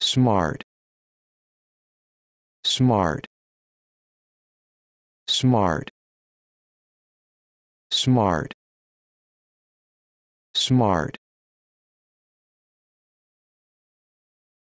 smart. Smart. Smart. Smart. Smart.